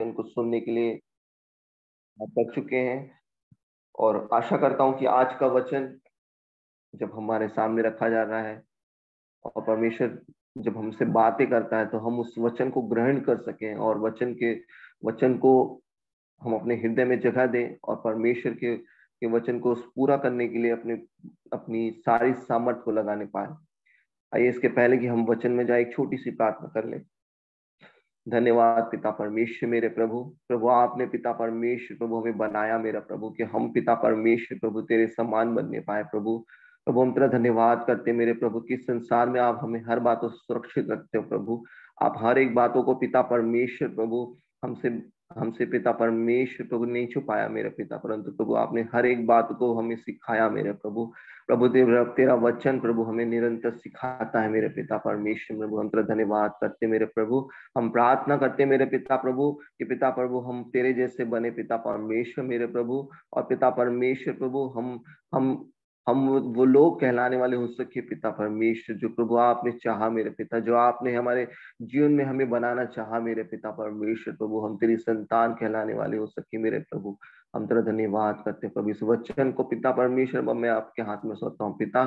वचन को सुनने के लिए कर चुके हैं। और आशा करता हूँ कि आज का वचन जब हमारे सामने रखा जा रहा है और परमेश्वर जब हमसे बातें करता है तो हम उस वचन को ग्रहण कर सकें और वचन के, वचन को हम अपने हृदय में जगह दें और परमेश्वर के के वचन को पूरा करने के लिए अपने, अपनी सारी सामर्थ को लगाने पाए। आइए इसके पहले कि हम वचन में जाए, एक छोटी सी प्रार्थना कर ले। धन्यवाद पिता परमेश्वर मेरे प्रभु। प्रभु, आपने पिता परमेश्वर प्रभु हमें बनाया मेरा प्रभु, कि हम पिता परमेश्वर प्रभु तेरे सम्मान बनने पाए प्रभु। प्रभु, हम तेरा धन्यवाद करते मेरे प्रभु, कि संसार में आप हमें हर बातों से सुरक्षित रखते हो प्रभु। आप हर एक बातों को पिता परमेश्वर प्रभु हमसे हमसे पिता परमेश्वर प्रभु नहीं छुपाया मेरे पिता, परंतु प्रभु आपने हर एक बात को हमें सिखाया मेरे प्रभु। प्रभु तेरा वचन प्रभु हमें निरंतर सिखाता है मेरे पिता परमेश्वर प्रभु। हम तेरा धन्यवाद करते मेरे प्रभु। हम प्रार्थना करते मेरे पिता प्रभु कि पिता प्रभु, हम तेरे जैसे बने पिता परमेश्वर मेरे प्रभु। और पिता परमेश्वर प्रभु, हम हम हम वो लोग कहलाने वाले हो सके पिता परमेश्वर, जो प्रभु आपने चाहा मेरे पिता, जो आपने हमारे जीवन में हमें बनाना चाहा मेरे पिता परमेश्वर, प्रभु, हम तेरी संतान कहलाने वाले हो सके मेरे प्रभु। हम तेरा धन्यवाद करते हैं, प्रभु इस वचन को, पिता परमेश्वर मैं आपके हाथ में सोता हूँ। पिता,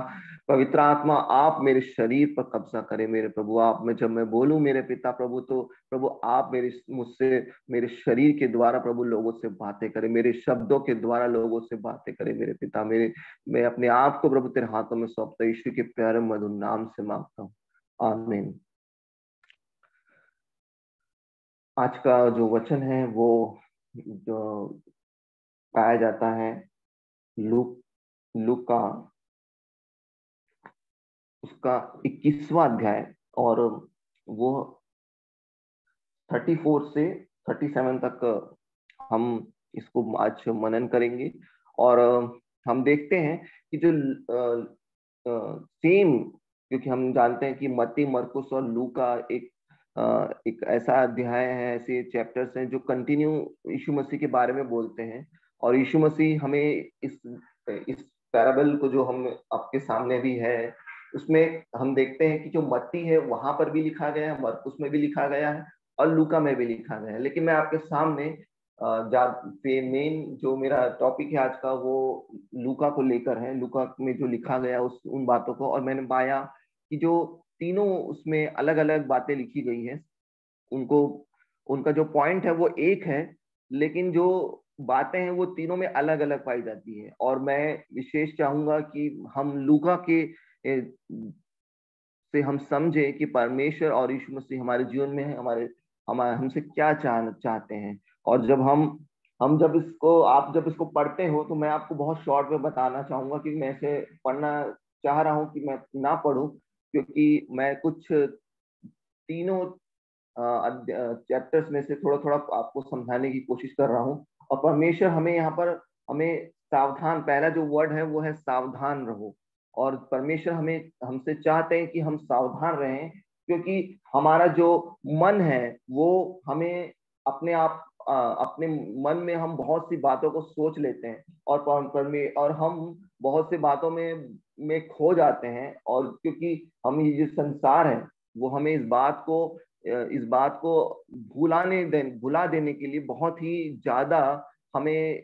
पवित्र आत्मा, आप मेरे शरीर पर कब्जा करें मेरे प्रभु। आप में, जब मैं बोलूँ मेरे पिता प्रभु तो प्रभु, आप मेरे, मुझसे, मेरे शरीर के द्वारा प्रभु लोगों से बातें करें, मेरे शब्दों के द्वारा लोगों से बातें करें मेरे पिता। मेरे, मैं अपने आप को प्रभु तेरे हाथों में सौंपता ईश्वर के प्यारे मधुर नाम से माँगता हूँ। आमीन। आज का जो वचन है, वो जो पाया जाता है। लुक, लुका उसका इक्कीसवा अध्याय और वो थर्टी फोर से थर्टी सेवन तक हम इसको आज मनन करेंगे। और हम देखते हैं कि जो सेम क्योंकि हम जानते हैं कि मती मरकुस और लू का एक एक ऐसा अध्याय है, ऐसे चैप्टर्स हैं जो कंटिन्यू यीशु मसीह के बारे में बोलते हैं। और यीशु मसीह हमें इस इस पैराबल को जो हम आपके सामने भी है, उसमें हम देखते हैं कि जो मत्ती है वहाँ पर भी लिखा गया है मरकुस में भी लिखा गया है और लुका में भी लिखा गया है। लेकिन मैं आपके सामने मेन जो मेरा टॉपिक है आज का वो लूका को लेकर है। लुका में जो लिखा गया उस, उन बातों को और मैंने पाया कि जो तीनों उसमें अलग अलग बातें लिखी गई हैं। उनको, उनका जो पॉइंट है वो एक है, लेकिन जो बातें हैं वो तीनों में अलग अलग पाई जाती है। और मैं विशेष चाहूँगा कि हम लूका के से हम समझे कि परमेश्वर और यीशु मसीह हमारे जीवन में है, हमारे हमारे हमसे क्या चाह, चाहते हैं। और जब हम हम जब इसको, आप जब इसको पढ़ते हो तो मैं आपको बहुत शॉर्ट में बताना चाहूँगा कि मैं इसे पढ़ना चाह रहा हूँ कि मैं ना पढ़ूं, क्योंकि मैं कुछ तीनों चैप्टर्स में से थोड़ा थोड़ा आपको समझाने की कोशिश कर रहा हूँ। और परमेश्वर हमें यहाँ पर, हमें सावधान, पहला जो वर्ड है वो है सावधान रहो। और परमेश्वर हमें, हमसे चाहते हैं कि हम सावधान रहें, क्योंकि हमारा जो मन है वो हमें अपने आप अपने मन में हम बहुत सी बातों को सोच लेते हैं और परमे, और हम बहुत सी बातों में में खो जाते हैं और क्योंकि हम ये जो संसार है वो हमें इस बात को इस बात को भुलाने दे, भुला देने के लिए बहुत ही ज़्यादा हमें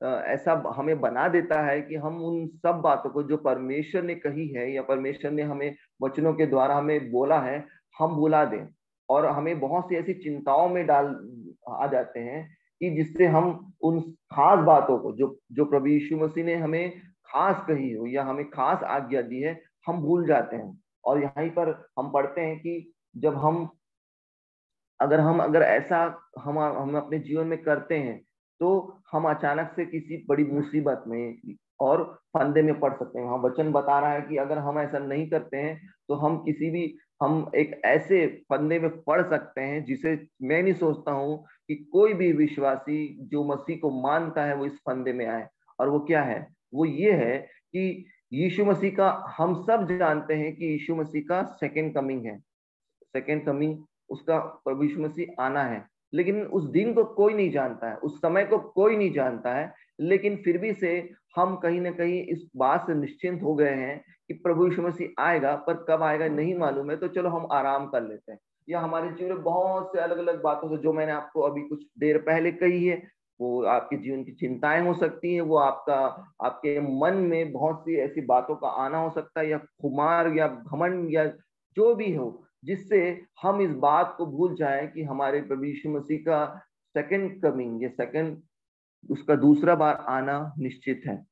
ऐसा हमें बना देता है कि हम उन सब बातों को जो परमेश्वर ने कही है या परमेश्वर ने हमें वचनों के द्वारा हमें बोला है, हम भुला दें। और हमें बहुत सी ऐसी चिंताओं में डाल, आ जाते हैं कि जिससे हम उन खास बातों को, जो जो प्रभु यीशु मसीह ने हमें खास कही हो या हमें खास आज्ञा दी है, हम भूल जाते हैं। और यहीं पर हम पढ़ते हैं कि जब हम अगर हम, अगर ऐसा हम हम अपने जीवन में करते हैं तो हम अचानक से किसी बड़ी मुसीबत में और फंदे में पड़ सकते हैं। वहाँ वचन बता रहा है कि अगर हम ऐसा नहीं करते हैं तो हम किसी भी, हम एक ऐसे फंदे में पड़ सकते हैं, जिसे मैं नहीं सोचता हूँ कि कोई भी विश्वासी जो मसीह को मानता है, वो इस फंदे में आए। और वो क्या है? वो ये है कि यीशु मसीह का, हम सब जानते हैं कि यीशु मसीह का सेकेंड कमिंग है। सेकेंड कमिंग उसका प्रभु मसीह आना है। लेकिन उस दिन को कोई नहीं जानता है, उस समय को कोई नहीं जानता है, लेकिन फिर भी से हम कहीं ना कहीं इस बात से निश्चिंत हो गए हैं कि प्रभु यीशु मसीह आएगा, पर कब आएगा नहीं मालूम है तो चलो हम आराम कर लेते हैं। या हमारे जीवन में बहुत से अलग अलग बातों से जो मैंने आपको अभी कुछ देर पहले कही है, वो आपके जीवन की चिंताएँ हो सकती हैं, वो आपका, आपके मन में बहुत सी ऐसी बातों का आना हो सकता है, या खुमार या घमंड या जो भी हो जिससे हम इस बात को भूल जाएँ कि हमारे प्रभु यीशु मसीह का सेकंड कमिंग या सेकंड उसका दूसरा बार आना निश्चित है।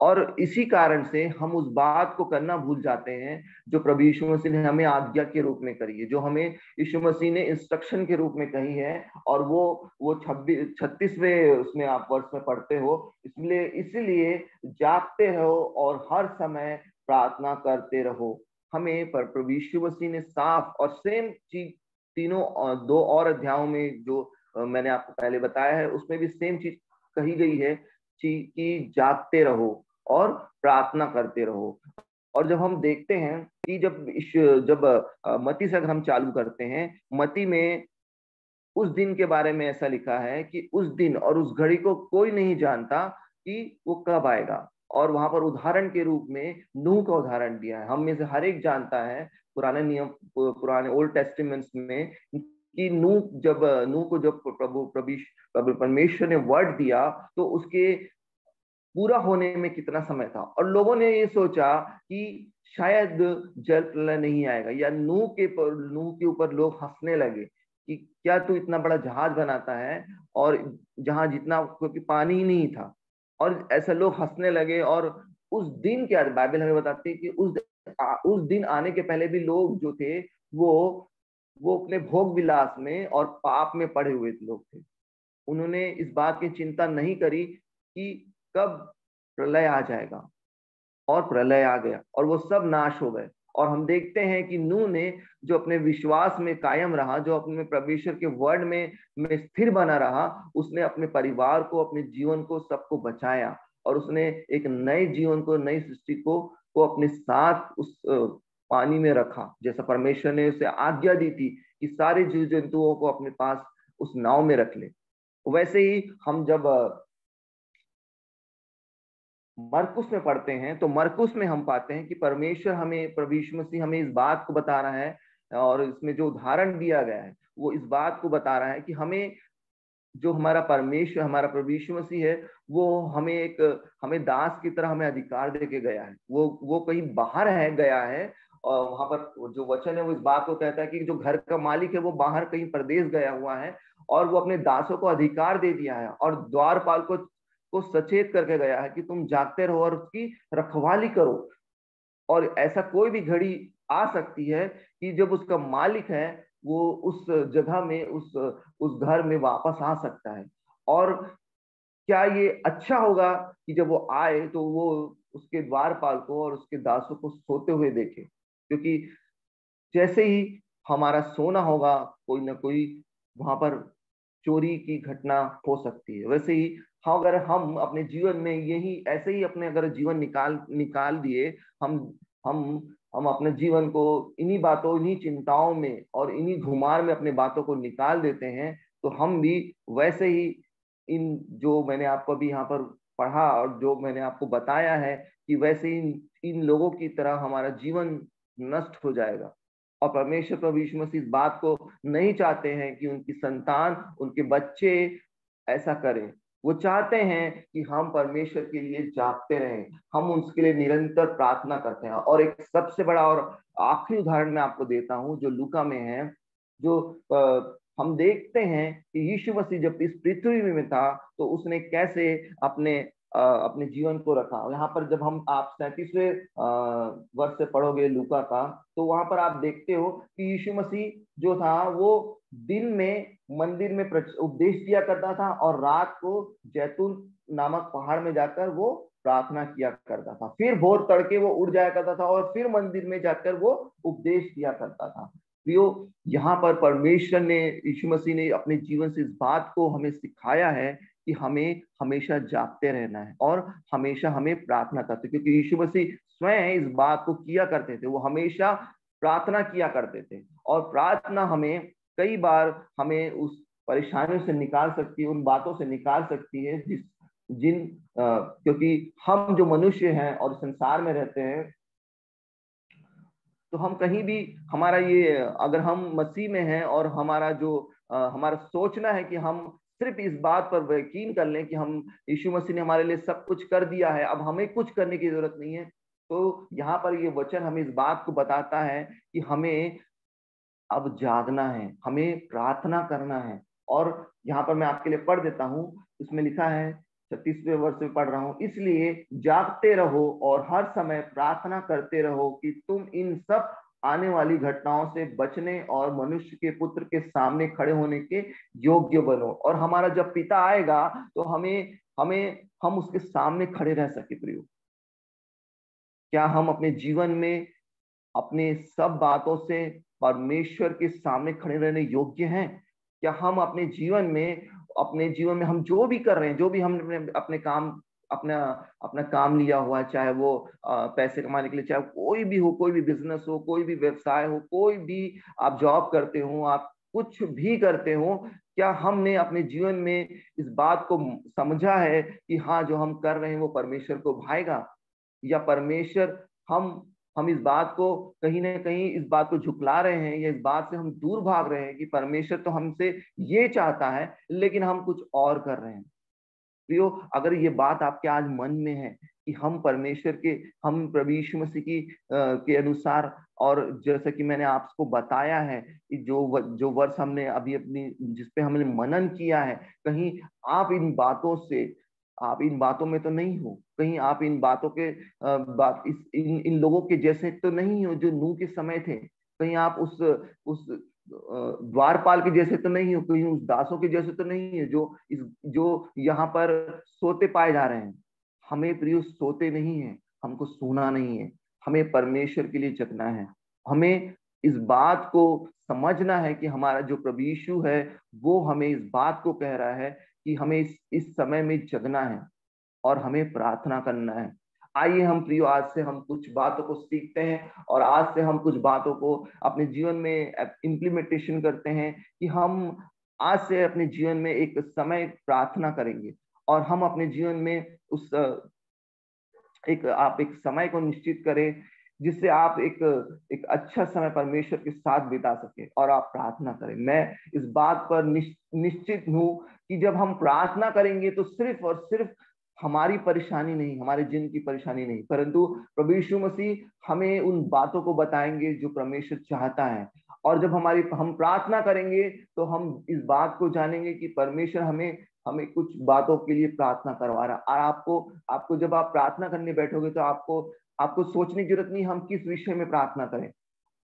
और इसी कारण से हम उस बात को करना भूल जाते हैं जो प्रभु यीशु मसीह ने हमें आज्ञा के रूप में करी है, जो हमें यीशु मसीह ने इंस्ट्रक्शन के रूप में कही है और वो वो छब्बीस छत्तीसवें उसमें आप वर्ष में पढ़ते हो, इसलिए, इसीलिए जागते रहो और हर समय प्रार्थना करते रहो। हमें पर प्रभु यीशु मसीह ने साफ़ और सेम चीज़ तीनों दो और अध्यायों में जो मैंने आपको पहले बताया है, उसमें भी सेम चीज़ कही गई है कि जागते रहो और प्रार्थना करते रहो। और जब हम देखते हैं कि जब जब मती से अगर हम चालू करते हैं, मती में उस दिन के बारे में ऐसा लिखा है कि उस दिन और उस घड़ी को कोई नहीं जानता कि वो कब आएगा। और वहाँ पर उदाहरण के रूप में नूह का उदाहरण दिया है। हम में से हर एक जानता है पुराने नियम, पुराने ओल्ड टेस्टिमेंट्स में कि नूह जब नूह को जब प्रभु प्रभु परमेश्वर ने वर्ड दिया तो उसके पूरा होने में कितना समय था? और लोगों ने ये सोचा कि शायद जल प्रलय नहीं आएगा या नूह के पर नूह के ऊपर लोग हंसने लगे कि क्या तू इतना बड़ा जहाज़ बनाता है और जहाँ जितना, क्योंकि पानी ही नहीं था। और ऐसे लोग हंसने लगे और उस दिन क्या बाइबल हमें बताती है कि उस उस दिन आने के पहले भी लोग जो थे, वो वो अपने भोग विलास में और पाप में पड़े हुए लोग थे। उन्होंने इस बात की चिंता नहीं करी कि कब प्रलय आ जाएगा। और प्रलय आ गया और वो सब नाश हो गए। और हम देखते हैं कि नू ने जो अपने विश्वास में कायम रहा, जो अपने परमेश्वर के वर्ड में में स्थिर बना रहा, उसने अपने परिवार को, अपने जीवन को, सबको बचाया और उसने एक नए जीवन को, नई सृष्टि को को अपने साथ उस पानी में रखा। जैसा परमेश्वर ने उसे आज्ञा दी थी कि सारे जीव जंतुओं को अपने पास उस नाव में रख ले। वैसे ही हम जब मरकुस में पढ़ते हैं तो मरकुस में हम पाते हैं कि परमेश्वर हमें, प्रभु मसीह हमें इस बात को बता रहा है और इसमें जो उदाहरण दिया गया है, वो इस बात को बता रहा है कि हमें जो हमारा परमेश्वर, हमारा प्रभु मसीह है, वो हमें एक, हमें दास की तरह हमें अधिकार दे के गया है। वो वो कहीं बाहर है, गया है और वहाँ पर जो वचन है वो इस बात को कहता है कि जो घर का मालिक है वो बाहर कहीं प्रदेश गया हुआ है और वो अपने दासों को अधिकार दे दिया है और द्वारपाल को को सचेत करके गया है कि तुम जागते रहो और उसकी रखवाली करो। और ऐसा कोई भी घड़ी आ सकती है कि जब उसका मालिक है, वो उस जगह में, उस उस घर में वापस आ सकता है। और क्या ये अच्छा होगा कि जब वो आए तो वो उसके द्वारपाल को और उसके दासों को सोते हुए देखे? क्योंकि जैसे ही हमारा सोना होगा, कोई ना कोई वहाँ पर चोरी की घटना हो सकती है। वैसे ही हाँ अगर हम अपने जीवन में यही ऐसे ही अपने अगर जीवन निकाल निकाल दिए हम हम हम अपने जीवन को इन्हीं बातों इन्हीं चिंताओं में और इन्हीं घुमार में अपने बातों को निकाल देते हैं तो हम भी वैसे ही इन जो मैंने आपको अभी यहाँ पर पढ़ा और जो मैंने आपको बताया है कि वैसे ही इन, इन लोगों की तरह हमारा जीवन नष्ट हो जाएगा। और परमेश्वर प्रभु यीशु मसीह इस बात को नहीं चाहते हैं कि उनकी संतान उनके बच्चे ऐसा करें। वो चाहते हैं कि हम परमेश्वर के लिए जागते रहें हम उसके लिए निरंतर प्रार्थना करते हैं। और एक सबसे बड़ा और आखिरी उदाहरण मैं आपको देता हूँ जो लुका में है जो आ, हम देखते हैं कि यीशु मसीह जब इस पृथ्वी में था तो उसने कैसे अपने अपने जीवन को रखा। यहाँ पर जब हम आप सैतीसवें वर्ष से पढ़ोगे लुका का तो वहाँ पर आप देखते हो कि यीशु मसीह जो था वो दिन में मंदिर में उपदेश दिया करता था और रात को जैतून नामक पहाड़ में जाकर वो प्रार्थना किया करता था। फिर भोर तड़के वो उड़ जाया करता था और फिर मंदिर में जाकर वो उपदेश दिया करता था। प्रियो, यहाँ पर परमेश्वर ने, यीशु मसीह ने अपने जीवन से इस बात को हमें सिखाया है कि हमें हमेशा जागते रहना है और हमेशा हमें प्रार्थना करते क्योंकि यीशु मसीह स्वयं इस बात को किया करते थे, वो हमेशा प्रार्थना किया करते थे और प्रार्थना हमें कई बार हमें उस परेशानियों से निकाल सकती है उन बातों से निकाल सकती है जिस जिन आ, क्योंकि हम जो मनुष्य हैं और संसार में रहते हैं तो हम कहीं भी हमारा ये अगर हम मसीह में हैं और हमारा जो आ, हमारा सोचना है कि हम सिर्फ़ इस बात पर यकीन कर लें कि हम यीशु मसीह ने हमारे लिए सब कुछ कर दिया है अब हमें कुछ करने की ज़रूरत नहीं है तो यहाँ पर ये वचन हमें इस बात को बताता है कि हमें अब जागना है, हमें प्रार्थना करना है। और यहाँ पर मैं आपके लिए पढ़ देता हूँ, इसमें लिखा है, छत्तीसवें वर्ष में पढ़ रहा हूँ, इसलिए जागते रहो और हर समय प्रार्थना करते रहो कि तुम इन सब आने वाली घटनाओं से बचने और मनुष्य के पुत्र के सामने खड़े होने के योग्य बनो। और हमारा जब पिता आएगा तो हमें हमें, हम उसके सामने खड़े रह सके प्रियो क्या हम अपने जीवन में अपने सब बातों से परमेश्वर के सामने खड़े रहने योग्य हैं? क्या हम अपने जीवन में अपने जीवन में हम जो भी कर रहे हैं जो भी हम अपने काम अपना अपना काम लिया हुआ है चाहे वो आ, पैसे कमाने के लिए चाहे कोई भी हो कोई भी बिज़नेस हो कोई भी व्यवसाय हो कोई भी आप जॉब करते हो आप कुछ भी करते हो क्या हमने अपने जीवन में इस बात को समझा है कि हाँ जो हम कर रहे हैं वो परमेश्वर को भाएगा? या परमेश्वर हम हम इस बात को कहीं ना कहीं इस बात को झुकला रहे हैं या इस बात से हम दूर भाग रहे हैं कि परमेश्वर तो हमसे ये चाहता है लेकिन हम कुछ और कर रहे हैं। प्रियो अगर ये बात आपके आज मन में है कि हम परमेश्वर के हम यीशु मसीह की आ, के अनुसार और जैसा कि मैंने आपको बताया है कि जो जो वर्ष हमने अभी अपनी जिसपे हमने मनन किया है कहीं आप इन बातों से आप इन बातों में तो नहीं हो। कहीं आप इन बातों के बात, इस, इन इन लोगों के जैसे तो नहीं हो जो नू के समय थे। कहीं आप उस उस द्वारपाल के जैसे तो नहीं हो, कहीं उस दासों के जैसे तो नहीं है जो इस, जो यहाँ पर सोते पाए जा रहे हैं। हमें प्रिय सोते नहीं है, हमको सोना नहीं है। हमें परमेश्वर के लिए जगना है। हमें इस बात को समझना है कि हमारा जो प्रभु यीशु है, वो हमें इस बात को कह रहा है कि हमें इस, इस समय में जगना है और हमें प्रार्थना करना है। आइए हम प्रियो आज से हम कुछ बातों को सीखते हैं और आज से हम कुछ बातों को अपने जीवन में इम्प्लीमेंटेशन करते हैं कि हम आज से अपने जीवन में एक समय प्रार्थना करेंगे और हम अपने जीवन में उस एक आप एक समय को निश्चित करें जिससे आप एक एक अच्छा समय परमेश्वर के साथ बिता सके और आप प्रार्थना करें। मैं इस बात पर निश्चित हूँ कि जब हम प्रार्थना करेंगे तो सिर्फ़ और सिर्फ़ हमारी परेशानी नहीं, हमारे जिन की परेशानी नहीं। परंतु प्रभु यीशु मसीह हमें उन बातों को बताएँगे जो परमेश्वर चाहता है। और जब हमारी, हम प्रार्थना करेंगे तो हम इस बात को जानेंगे कि परमेश्वर हमें हमें कुछ बातों के लिए प्रार्थना करवा रहा और आपको आपको जब आप प्रार्थना करने बैठोगे तो आपको आपको सोचने की ज़रूरत नहीं, हम किस विषय में प्रार्थना करें।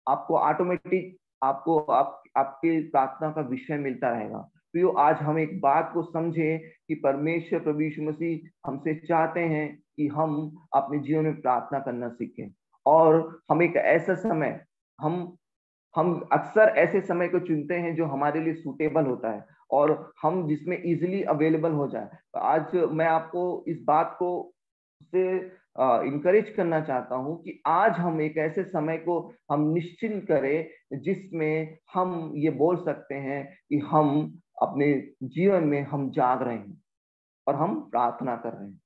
आपको ऑटोमेटिक आपको, आप, आपके प्रार्थना का विषय मिलता रहेगा। प्रियो आज हम एक बात को समझें कि परमेश्वर प्रभु यीशु मसीह हमसे चाहते हैं कि हम अपने जीवन में प्रार्थना करना सीखें। और हम एक ऐसा समय, हम हम अक्सर ऐसे समय को चुनते हैं जो हमारे लिए सूटेबल होता है और हम जिसमें इजिली अवेलेबल हो जाए। तो आज मैं आपको इस बात को से इंकरेज करना चाहता हूँ कि आज हम एक ऐसे समय को हम निश्चिंत करें जिसमें हम ये बोल सकते हैं कि हम अपने जीवन में हम जाग रहे हैं और हम प्रार्थना कर रहे हैं।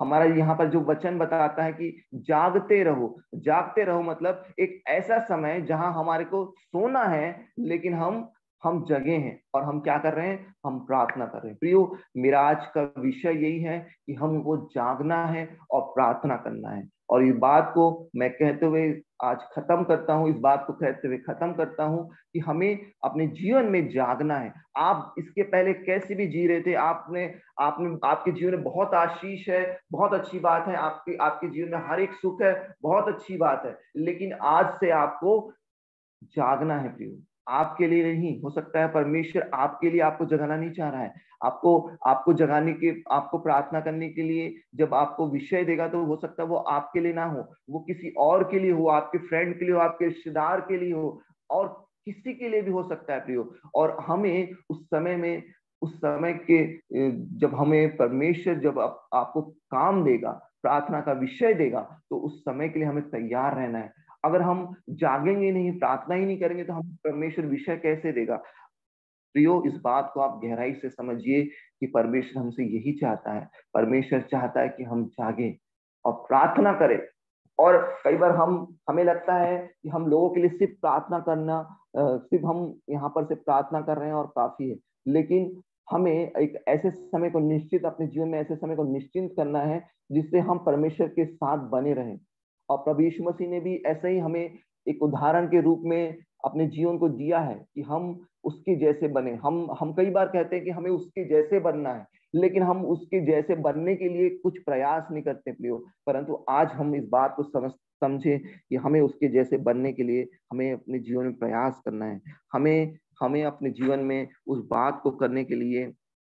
हमारा यहाँ पर जो वचन बताता है कि जागते रहो जागते रहो मतलब एक ऐसा समय जहाँ हमारे को सोना है, लेकिन हम हम जगे हैं और हम क्या कर रहे हैं? हम प्रार्थना कर रहे हैं। प्रियो, मेरा आज का विषय यही है कि हमको जागना है और प्रार्थना करना है। और इस बात को मैं कहते हुए आज खत्म करता हूँ, इस बात को कहते हुए खत्म करता हूँ कि हमें अपने जीवन में जागना है। आप इसके पहले कैसे भी जी रहे थे, आपने आपने, आपके जीवन में बहुत आशीष है, बहुत अच्छी बात है, आपके आपके जीवन में हर एक सुख है, बहुत अच्छी बात है, लेकिन आज से आपको जागना है प्रियो। आपके लिए नहीं, हो सकता है परमेश्वर आपके लिए आपको जगाना नहीं चाह रहा है। आपको आपको जगाने के आपको प्रार्थना करने के लिए जब आपको विषय देगा तो हो सकता है वो आपके लिए ना हो वो किसी और के लिए हो आपके फ्रेंड के लिए हो आपके रिश्तेदार के लिए हो और किसी के लिए भी हो सकता है प्रियो। और हमें उस समय में उस समय के जब हमें परमेश्वर जब आप, आपको काम देगा प्रार्थना का विषय देगा तो उस समय के लिए हमें तैयार रहना है। अगर हम जागेंगे नहीं प्रार्थना ही नहीं करेंगे तो हम परमेश्वर विषय कैसे देगा? प्रियो, इस बात को आप गहराई से समझिए कि परमेश्वर हमसे यही चाहता है। परमेश्वर चाहता है कि हम जागे और प्रार्थना करें। और कई बार हम, हमें लगता है कि हम लोगों के लिए सिर्फ़ प्रार्थना करना सिर्फ़ हम यहाँ पर सिर्फ़ प्रार्थना कर रहे हैं और काफ़ी है। लेकिन हमें एक ऐसे समय को निश्चित, अपने जीवन में ऐसे समय को निश्चिंत करना है जिससे हम परमेश्वर के साथ बने रहें। और प्रभु यीशु मसीह ने भी ऐसे ही हमें एक उदाहरण के रूप में अपने जीवन को दिया है कि हम उसके जैसे बने। हम हम कई बार कहते हैं कि हमें उसके जैसे बनना है, लेकिन हम उसके जैसे बनने के लिए कुछ प्रयास नहीं करते प्रियो। परंतु आज हम इस बात को समझ, समझे कि हमें उसके जैसे बनने के लिए हमें अपने जीवन में प्रयास करना है। हमें हमें अपने जीवन में उस बात को करने के लिए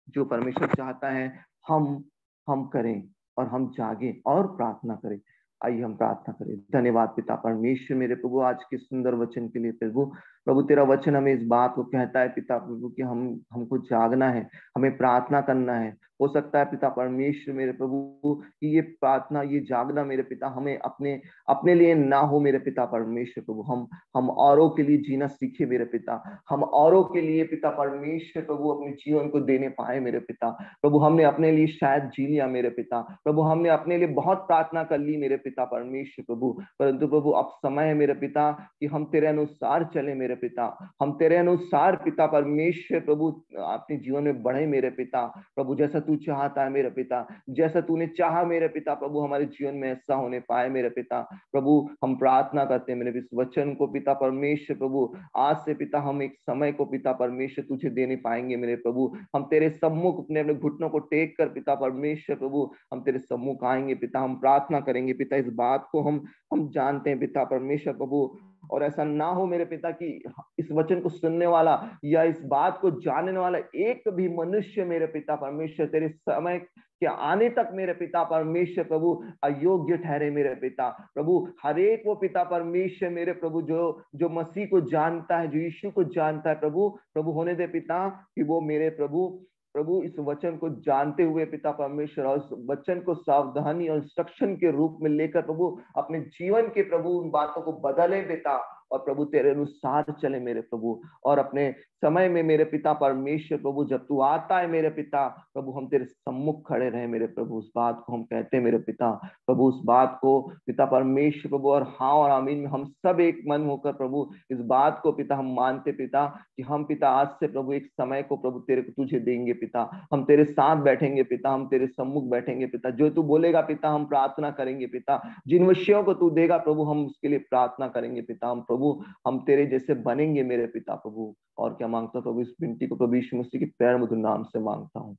जो परमेश्वर चाहता है, हम हम करें और हम जागे और प्रार्थना करें। आइए हम प्रार्थना करें। धन्यवाद पिता परमेश्वर मेरे प्रभु, आज के सुंदर वचन के लिए प्रभु प्रभु तेरा वचन हमें इस बात को कहता है पिता प्रभु कि हम, हमको जागना है, हमें प्रार्थना करना है। हो सकता है पिता परमेश्वर मेरे प्रभु, कि ये प्रार्थना, ये जागना मेरे पिता, हमें अपने अपने लिए ना हो मेरे पिता परमेश्वर प्रभु। हम हम औरों के लिए जीना सीखे मेरे पिता। हम औरों के लिए पिता परमेश्वर प्रभु अपने जीवन को देने पाए मेरे पिता। प्रभु, हमने अपने लिए शायद जी लिया मेरे पिता। प्रभु, हमने अपने लिए बहुत प्रार्थना कर ली मेरे पिता परमेश्वर प्रभु। परंतु प्रभु, अब समय है मेरे पिता, कि हम तेरे अनुसार चले मेरे पिता। हम तेरे अनुसार पिता परमेश्वर प्रभु, अपने जीवन में बढ़े मेरे पिता। प्रभु, जैसा तू चाहता है मेरे पिता, जैसा तूने चाहा मेरे पिता, प्रभु हमारे जीवन में ऐसा होने पाए मेरे पिता। प्रभु, हम प्रार्थना करते हैं मेरे इस वचन को पिता परमेश्वर, प्रभु, आज से पिता हम एक समय को पिता परमेश्वर तुझे देने पाएँगे मेरे प्रभु। हम तेरे सम्मुख अपने अपने घुटनों को टेक कर पिता परमेश्वर, प्रभु, हम तेरे सम्मुख आएँगे पिता, हम प्रार्थना करेंगे पिता, इस बात को हम हम जानते हैं पिता परमेश्वर, प्रभु। और ऐसा ना हो मेरे पिता की इस वचन को सुनने वाला या इस बात को जानने वाला एक भी मनुष्य मेरे पिता परमेश्वर, तेरे समय के आने तक मेरे पिता परमेश्वर प्रभु अयोग्य ठहरे मेरे पिता। प्रभु, हर एक वो पिता परमेश्वर मेरे प्रभु जो जो मसीह को जानता है, जो यीशु को जानता है। प्रभु प्रभु होने दे पिता कि वो मेरे प्रभु प्रभु, इस वचन को जानते हुए पिता परमेश्वर और इस वचन को सावधानी और इंस्ट्रक्शन के रूप में लेकर प्रभु, अपने जीवन के प्रभु, उन बातों को बदले पिता। और प्रभु, तेरे अनुसार चले मेरे प्रभु। और अपने समय में मेरे पिता परमेश्वर प्रभु, जब तू आता है मेरे पिता, प्रभु, हम तेरे सम्मुख खड़े रहे मेरे प्रभु। उस बात को हम कहते हैं मेरे पिता। प्रभु, उस बात को पिता परमेश्वर प्रभु, और हाँ और आमीन में हम सब एक मन होकर प्रभु, इस बात को पिता हम मानते पिता, कि हम पिता आज से प्रभु, एक समय को प्रभु तेरे को तुझे देंगे पिता। हम तेरे साथ बैठेंगे पिता, हम तेरे सम्मुख बैठेंगे पिता। जो तू बोलेगा पिता, हम प्रार्थना करेंगे पिता। जिन विषयों को तू देगा प्रभु, हम उसके लिए प्रार्थना करेंगे पिता। हम प्रभु हम तेरे जैसे बनेंगे मेरे पिता प्रभु। और क्या माँगता प्रभु, इस बिनती को प्रभु यीशु मसीह के पैर मधुर नाम से माँगता हूँ।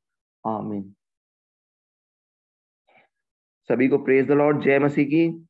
आमीन। सभी को प्रेज द लॉर्ड जय मसीह की।